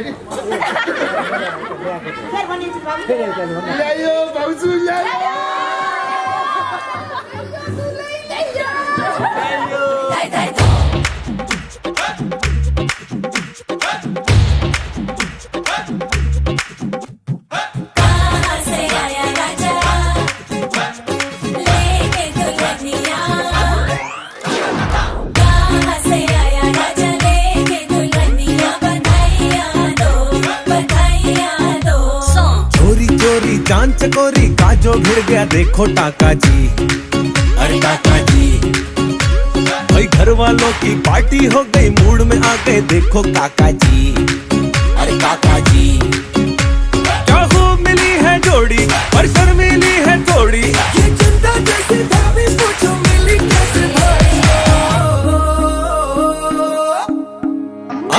い加油，保住加油！जान चकोरी काजो भिड़ गया देखो टाका जी। अरे टाका जी। भाई घर वालों की पार्टी हो गई मूड में आ गए देखो काका जी। अरे काका जी। चाहो मिली है जोड़ी पर शर्मिली है थोड़ी ये चंदा जैसी भाभी पूछो मिली कैसे भाई?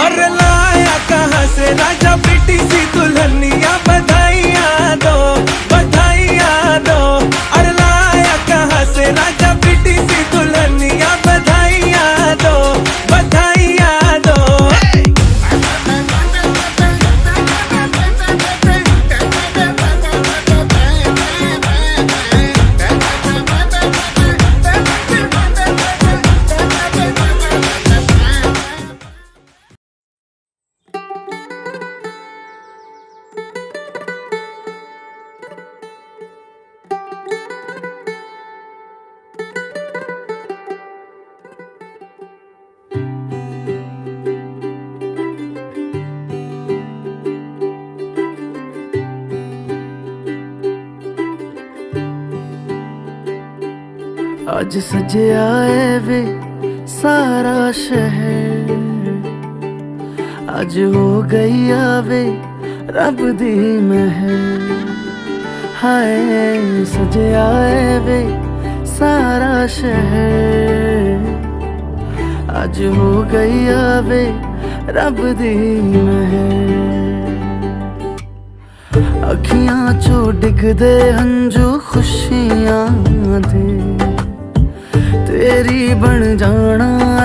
अरे लाया कहाँ से? राजा बेटी सी दुल्हनिया। आज सजे आए वे सारा शहर। आज हो गई आवे रब दी मह हाय, सज आए वे सारा शहर। आज हो गई आवे रब दी मह अखियाँ चो डिगदे हंजू खुश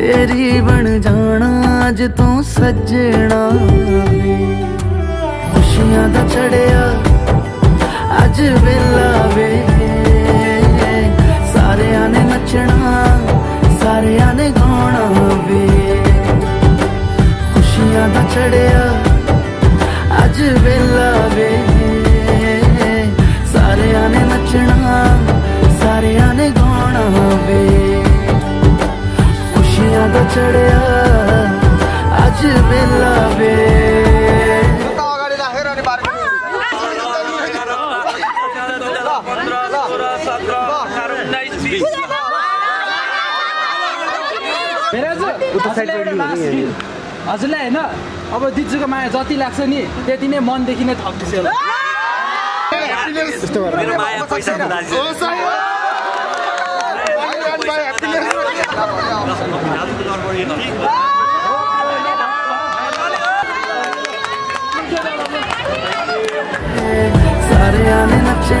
ਤੇਰੀ ਬਣ ਜਾਣਾ ਅੱਜ ਤੂੰ ਸੱਜਣਾ ਖੁਸ਼ੀਆਂ ਦਾ ਚੜਿਆ चढ्या आज मेला बे। हजुरलाई होइन अब दिजुको माया जति लाग्छ नि त्यति नै मनदेखि नै थप्छ होला। सारे आने नचे